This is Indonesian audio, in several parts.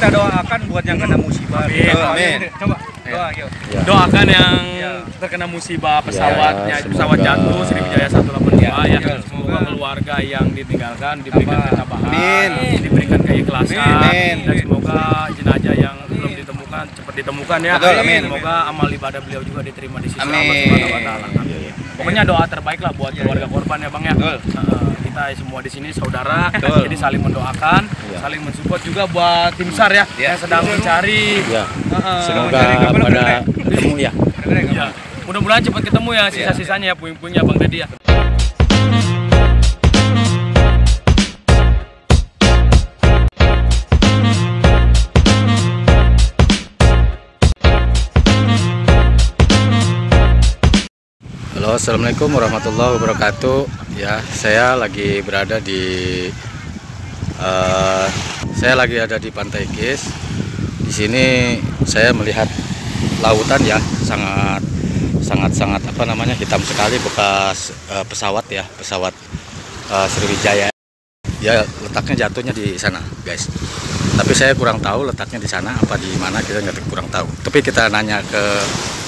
kita doakan buat yang kena musibah. Amin. Amin. Coba doa yuk. Ya. Doakan yang Ya. terkena musibah pesawatnya, Ya, pesawat jatuh Sriwijaya 182 ya. Ya, Semoga semoga keluarga yang ditinggalkan diberikan ketabahan, Amin. diberikan keikhlasan Amin. dan semoga jenazah yang belum ditemukan cepat ditemukan ya. Betul, amin. Semoga amal ibadah beliau juga diterima di sisi. Allah Subhanahu wa taala. Amin. Pokoknya doa terbaik lah buat keluarga korban ya Bang ya. Betul. Nah, kita semua di sini saudara, Betul. jadi saling mendoakan, Ya. saling mensupport juga buat tim SAR ya, Ya. yang sedang mencari Ya. Heeh. Semoga pada ketemu ya. Ya. Mudah-mudahan cepat ketemu ya sisa-sisanya ya puing-puingnya Bang Dedi ya. Assalamualaikum warahmatullahi wabarakatuh. Ya, saya lagi berada di, eh, saya lagi ada di Pantai Kis. Di sini saya melihat lautan ya, sangat, sangat, sangat apa namanya hitam sekali bekas eh, pesawat ya, pesawat eh, Sriwijaya. Ya, letaknya jatuhnya di sana, guys. Tapi saya kurang tahu letaknya di sana apa di mana kita nggak kurang tahu. Tapi kita nanya ke,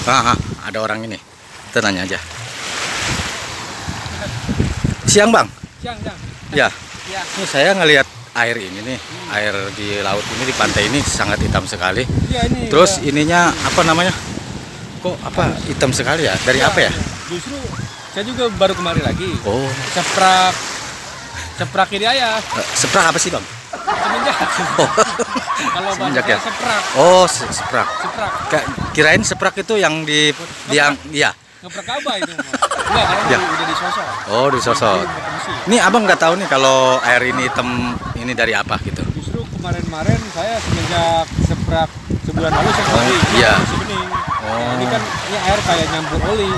ah, ah, ada orang ini. Kita nanya aja. Siang bang, Siang, siang. ya. Ya. Ini saya ngelihat air ini nih, air di laut ini di pantai ini sangat hitam sekali. Iya ini. Terus ininya apa namanya? Kok apa hitam sekali ya? Dari apa ya? Justru saya juga baru kemari lagi. Oh, Ceprak ceprak kiri ayah. eh, seprak apa sih bang? Semenjak. Oh, Kalau Semenjak ya? seprak. oh se- seprak. Seprak. Kirain seprak itu yang di yang ya. Ngeprak apa itu? Enggak, karena Ya. udah, disosok. Oh, di sosok. Jadi pakai mesin. Ini abang nggak tahu nih kalau air ini hitam ini dari apa gitu. Justru kemarin-kemarin saya semenjak seprak sebulan lalu saya Oh, kembali. iya. Masih bening. Oh. Ini kan ini air kayak nyampur oli.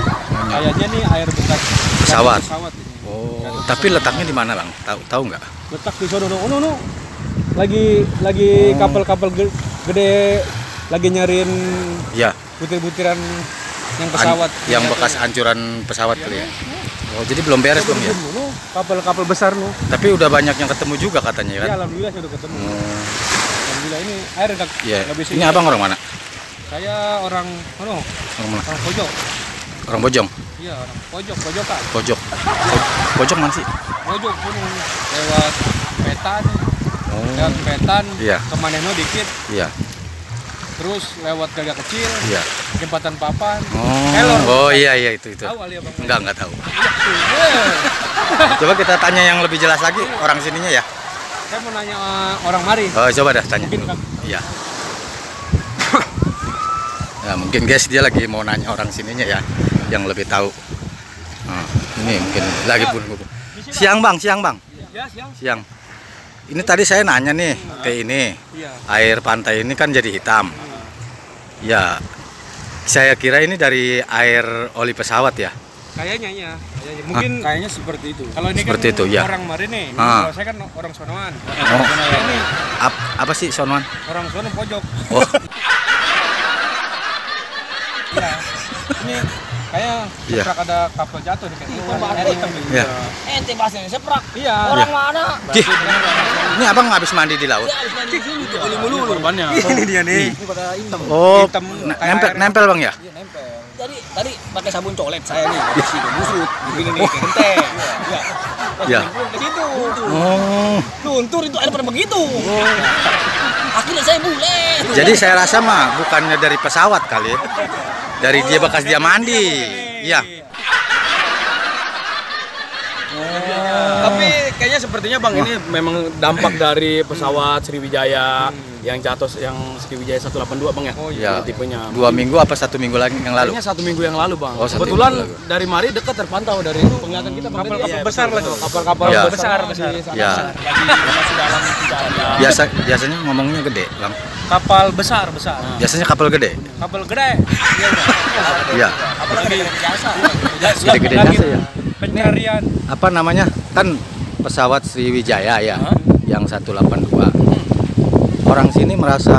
Kayaknya nih air bekas Pesawat. pesawat ini. Oh, tapi letaknya di mana bang? Tahu tahu nggak? letak di sono no, no, no. lagi lagi Oh. kapal-kapal ge- gede lagi nyariin Ya. butir-butiran yang An- pesawat yang bekas ancuran pesawat kali ya. Oh, jadi belum beres belum ya? Kapal-kapal besar no Tapi udah banyak yang ketemu juga katanya ya kan? alhamdulillah saya udah ketemu Oh, alhamdulillah ini air nggak iya. nggak bisa Ini abang orang mana? saya orang mana Orang mana? orang pojok Orang Bojong, iya orang pojok pojokan pojok. Po- Pojok mana sih? pojok gunung lewat petan Oh, lewat petan Iya. ke Maneno dikit iya, terus lewat Gaga kecil iya. jembatan papan Oh, Kelor. oh iya iya itu itu. tahu kali abang Enggak enggak tahu. Iya. Coba kita tanya yang lebih jelas lagi orang sininya ya. Saya mau nanya uh, orang mari. Oh, coba dah tanya. Mungkin kan Iya. Ya, mungkin guys dia lagi mau nanya orang sininya ya yang lebih tahu. Nah, ini mungkin lagi pun siang bang, siang bang, ya siang. siang. Ini tadi saya nanya nih ke ini Iya. air pantai ini kan jadi hitam. Ya, saya kira ini dari air oli pesawat ya. Kayaknya ya. Kayaknya. Mungkin Kayaknya seperti itu. kalau ini Seperti kan itu, ya. orang mari nih. Ah. Kalau saya kan orang sonoan. Oh, ini ap- apa sih Sonwan? orang sono pojok. Oh, Iya. Ini kayak Iya. seprak ada kapal jatuh nih kayak air hitam ini. Iya. Ente bahasanya seprak. Iya. Orang mana? Gih, ini abang habis mandi di laut. Oli mulu korbannya. Ini dia nih. Ini pada hitam. Oh, Hitam, nempel, air- nempel bang ya? Iya nempel. Tadi tadi pakai sabun colet saya nih. Di situ busuk. Begini nih kayak genteng. Iya. Iya. ke situ. Oh, Luntur itu air pada begitu. Akhirnya saya bule. jadi saya rasa mah bukannya dari pesawat kali ya. Dari dia bekas dia mandi. Iya. Tapi kayaknya sepertinya Bang ini memang dampak dari pesawat Sriwijaya yang jatuh yang Sriwijaya 182 Bang ya. Oh Ya, Tipenya. dua minggu apa satu minggu lagi yang lalu? Kayaknya satu minggu yang lalu Bang. Oh, Kebetulan dari Mari dekat terpantau dari penglihatan kita. Kapal-kapal Iya, besar lagi. Kapal-kapal Ya. Besar, besar. Ya. pencarian. Biasa biasanya ngomongnya gede, bang. Kapal besar, besar. Biasanya kapal gede. Kapal gede. Iya, udah. Iya. Lagi biasa? Gede-gede Lagi jasa ya. Pencarian. Apa namanya? Kan pesawat Sriwijaya ya, yang 182 orang sini merasa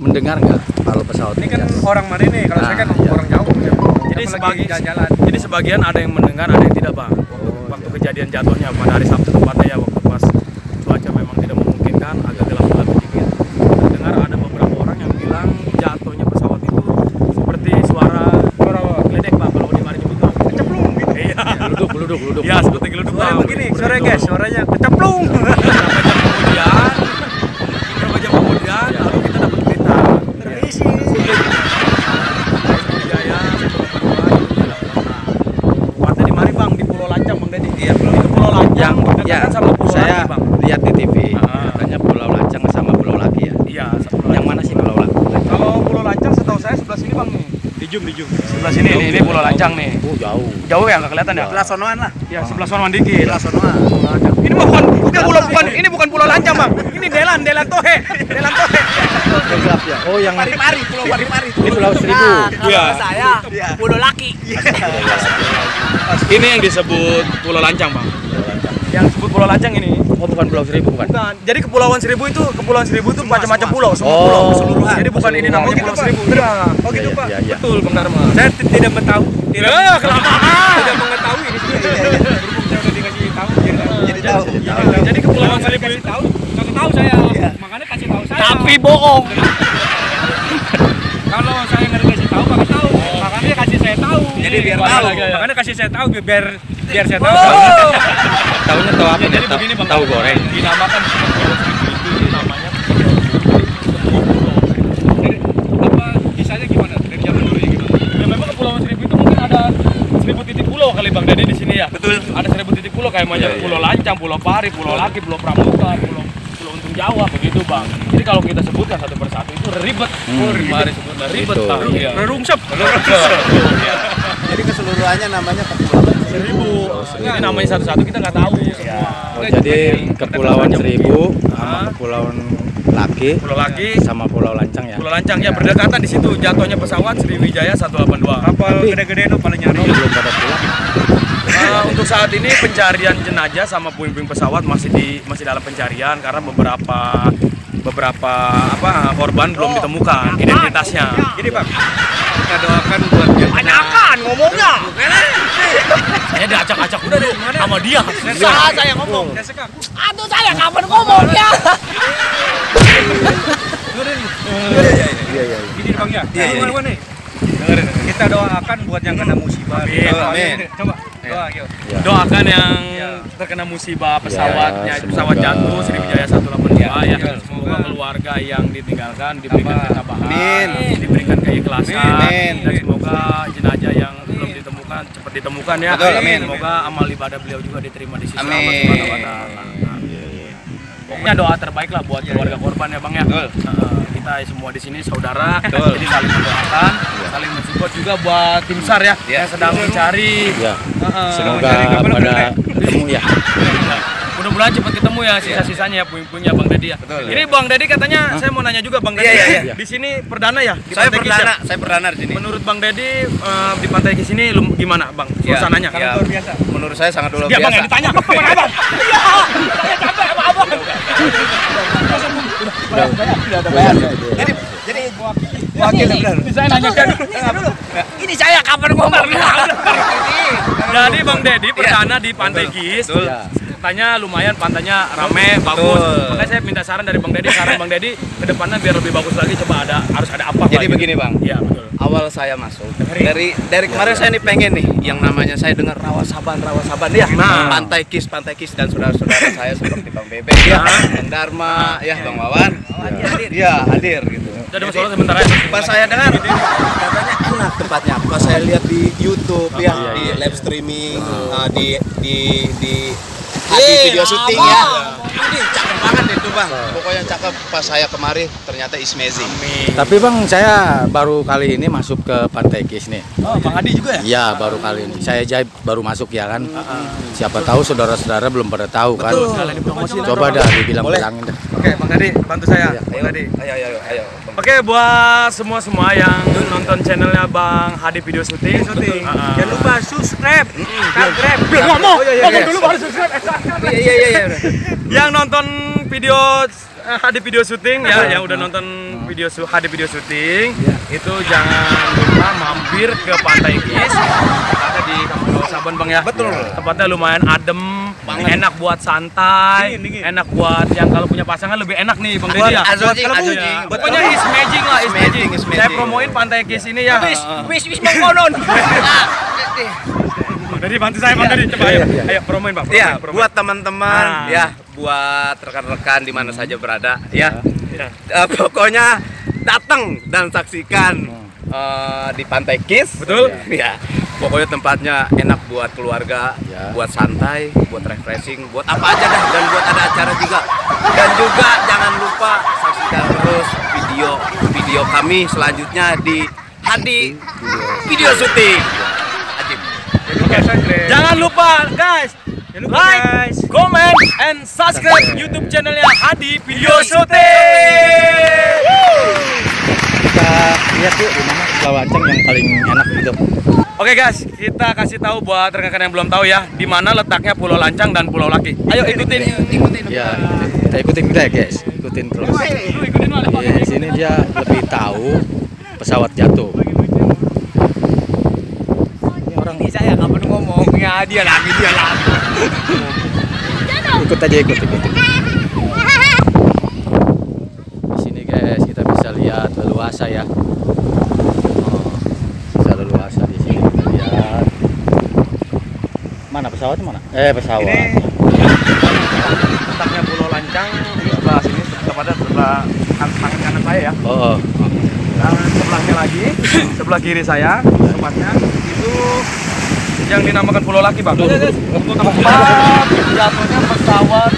mendengar nggak kalau pesawat ini kan orang mana nih kalau nah, saya kan ah, iya. orang jauh ya. jadi sebagian jalan jadi sebagian ada yang mendengar ada yang tidak bang waktu, oh, waktu iya. kejadian jatuhnya pada hari Sabtu tempatnya ya waktu pas cuaca memang tidak memungkinkan agak gelap gelap sedikit Dengar ada beberapa orang yang bilang jatuhnya pesawat itu seperti suara suara geledek bang kalau di mari bang keceplung gitu. Iya. Geluduk geluduk geluduk. Ya seperti geluduk suara begini sore guys suaranya keceplung. Lancang berdekatan ya sama Pulau saya Laki bang. lihat di TV Ah. katanya Pulau Lancang sama Pulau Laki ya Iya. Pulau yang mana sih Pulau Laki Kalau Pulau Lancang setahu saya sebelah sini bang nih. Dijum, dijum. Sebelah sini ini, ini Pulau Lancang nih. oh jauh Jauh ya nggak kelihatan ya? Sebelah sonoan lah. Ya sebelah sonoan dikit. Sebelah sonoan. Ini bukan ini pulau bukan ini bukan Pulau Lancang bang. Ini Delan Delan Tohe. Delan Tohe. Ya oh yang Pari-pari, Pulau Pari-pari. ini Pulau Seribu Iya. saya Pulau Laki. Ini yang disebut Pulau Lancang bang. Yang disebut Pulau Lancang ini. oh bukan Pulau Seribu bukan Bukan. Jadi Kepulauan Seribu itu Kepulauan Seribu itu macam-macam pulau, semua Oh. pulau keseluruhan. Jadi bukan ini namanya Oh, gitu, Pulau. Seribu. Iya. Oh gitu Iya, Pak. iya, iya. Betul Bang Dharma. Saya tidak mengetahui. Tidak, Ya, kelamaan. tidak mengetahui ini. Berhubung saya udah dikasih tahu. Jadi tahu. Jadi Kepulauan Seribu kasih itu tahu. Nggak tahu saya. Makanya kasih tahu saya. tapi bohong. kalau saya nggak dikasih tahu, makanya tahu. Makanya kasih saya tahu. Jadi biar tahu. Makanya kasih saya tahu biar biar saya tahu. Tahunya tahu apa Ya, nih tahu, begini bang, tahu goreng Dinamakan itu namanya apa kisahnya gimana? Dari zaman dulu ya gimana? Ya memang Kepulauan Seribu itu mungkin ada seribu titik pulau kali Bang Dedi di sini ya. Betul. Ada seribu titik pulau kayak macam Iya, iya. Pulau Lancang, Pulau Pari, Pulau Laki, Pulau Pramuka, Pulau Pulau Untung Jawa begitu Bang. Jadi kalau kita sebutkan satu persatu itu ribet. Oh, mari sebutkan ribet Gitu. Bang. Iya. Rerungsep. Jadi keseluruhannya namanya Kepulauan Seribu. Ini namanya satu-satu kita nggak tahu semua. oh jadi Kepulauan Seribu sama. Kepulauan Laki Pulau Laki, sama Pulau Lancang ya Pulau Lancang ya berdekatan di situ jatuhnya pesawat Sriwijaya 182. Kapal gede-gede itu paling nyari. belum pada pulang Nah, untuk saat ini pencarian jenazah sama puing-puing pesawat masih di masih dalam pencarian karena beberapa beberapa apa korban belum ditemukan identitasnya. Jadi bang, kita doakan buat yang Banyakan ngomongnya. Saya diacak-acak udah deh sama dia. Salah saya ngomong. Ya. Aduh saya kapan ngomongnya? Gini bang ya. Iya, iya? Kita doakan buat yang kena musibah. Amin. Coba doa yuk. Doakan yang Ya. terkena musibah pesawatnya, Ya, pesawat jatuh Sriwijaya 182 ya. Ya, Semoga keluarga yang ditinggalkan diberikan ketabahan, Amin. diberikan keikhlasan Amin. dan semoga jenazah yang belum ditemukan cepat ditemukan ya. Betul, amin. Semoga amal ibadah beliau juga diterima di sisi Amin. Allah Subhanahu wa taala. Pokoknya doa terbaik lah buat keluarga korban ya Bang ya. Betul. Nah, kita semua di sini saudara, jadi saling mendoakan, saling mensupport juga buat tim SAR ya, Ya. yang sedang mencari ya Heeh. semoga pada ketemu ya Mudah-mudahan cepat ketemu ya sisa-sisanya ya puing-puingnya Bang Dedi ya. Betul. Ini Bang Dedi katanya saya mau nanya juga Bang Dedi. Iya, iya, iya. Di sini perdana ya? Di Saya Pantai Kis ya? perdana, saya perdana di sini. Menurut Bang Dedi eh, di Pantai Kis ini lum- gimana Bang? Iya. Suasananya? Iya. Luar biasa. Menurut saya sangat luar Ya Bang biasa. yang ditanya Bang Abang. Iya. Saya capek sama Abang. Jadi jadi wakil benar. Saya nanyakan. Ini saya kapan ngomongnya? Jadi Bang Dedi perdana di Pantai. Betul. Tanya lumayan pantainya rame, bagus. Makanya saya minta saran dari Bang Dedi. Saran Bang Dedi ke depannya biar lebih bagus lagi coba ada harus ada apa Jadi lagi. begini bang, Iya betul. awal saya masuk dari dari kemarin saya nih pengen nih yang namanya saya dengar rawa saban rawa saban ya Nah. pantai kis pantai kis dan saudara-saudara saya seperti bang Bebek ya bang Dharma ya bang Wawan ya hadir gitu Jadi Mas Olo sebentar ya. pas saya dengar katanya enak tempatnya pas saya lihat di YouTube ya Iya, di iya. live streaming uh, di di di di video syuting ya ini cakep banget itu bang pokoknya cakep pas saya kemari ternyata is amazing tapi bang saya baru kali ini masuk ke Pantai Kis nih Oh, Bang Adi juga ya? Iya baru kali ini. Saya aja baru masuk ya kan. Siapa tahu saudara-saudara belum pada tahu kan. Dipromosiin. Coba dah dibilang-bilangin dah. Oke, Bang Adi, bantu saya. ayo Bang Adi. ayo ayo ayo Bang. Oke, buat semua-semua yang nonton channelnya Bang Hadi Video Syuting. Syuting. Ah. Jangan lupa subscribe, subscribe. Ngomong, Oh, iya, iya, ngomong iya. dulu baru subscribe. iya iya iya iya yang nonton video eh, Hadi Video Syuting ya, yang udah nonton video Hadi Video Syuting, itu jangan lupa mampir ke Pantai Kis. Saban Bang ya. Betul. Tempatnya lumayan adem, Banget. enak buat santai, Dingin, dingin. enak buat yang kalau punya pasangan lebih enak nih Bang Dedi ya. Buat ya. Pokoknya is magic lah, is Is magic. Saya promoin Pantai Kis ini ya. wis wis wis mengkonon Jadi bantu saya Bang Dodi, coba ayo. Ayo promoin Bang, promoin, Ya, promoin. buat teman-teman, Ah. ya, buat rekan-rekan di mana saja berada, ya. Ya. Eh, pokoknya datang dan saksikan eh, di Pantai Kis. Betul. Ya. Pokoknya tempatnya enak buat keluarga, Ya. buat santai, buat refreshing, buat apa aja dah dan buat ada acara juga. Dan juga jangan lupa saksikan terus video video kami selanjutnya di Hadi Video Syuting. Ajib. Jangan lupa guys, like, comment, and subscribe YouTube channelnya Hadi Video Shooting. Lihat yuk di mana Lawacang yang paling enak gitu. Oke guys, kita kasih tahu buat rekan-rekan yang belum tahu ya, di mana letaknya Pulau Lancang dan Pulau Laki. Ayo ikutin. Ya, kita ikutin kita ya guys, ikutin terus. Ikutin. Iya, di sini dia lebih tahu pesawat jatuh. Ini orang saya kapan ngomongnya dia lagi dia lagi. ikut aja ikut ikut. Di sini guys kita bisa lihat leluasa ya. Oh, bisa leluasa di sini kita lihat. Mana pesawatnya mana? Eh pesawat. Ini letaknya Pulau Lancang ini sebelah sini tepatnya sebelah kan- tangan kanan saya ya. Oh, oh. Dan sebelahnya lagi, sebelah kiri saya, tepatnya itu yang dinamakan Pulau Laki, Bang. Tempat jatuhnya pesawat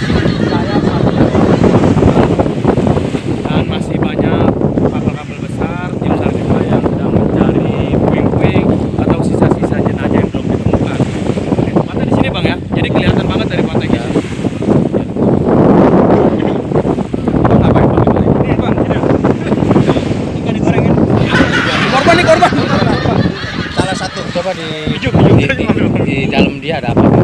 dia ada apa?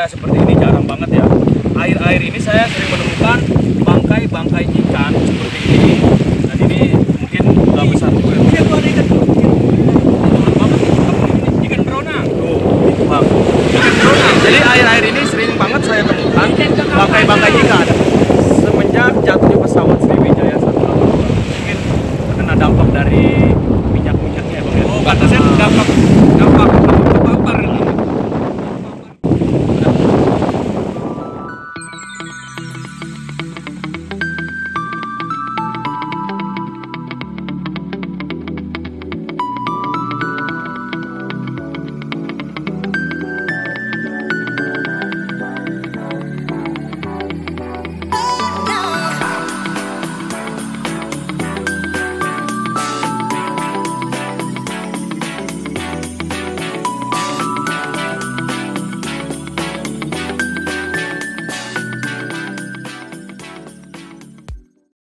Ada seperti ini jarang banget ya. Air-air ini saya sering menemukan bangkai-bangkai ikan seperti ini. Dan ini mungkin nggak besar juga. Ya Iya, tuh ada ikan tuh. Apa ini? ikan beronang tuh bang ikan beronang jadi air-air ini sering banget saya temukan bangkai-bangkai ikan